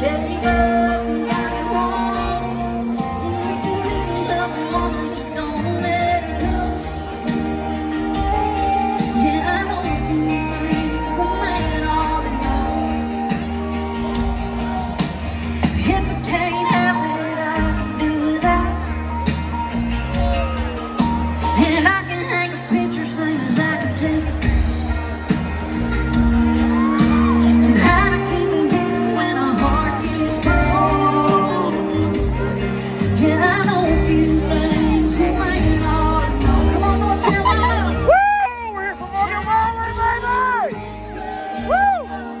There we go. Woo!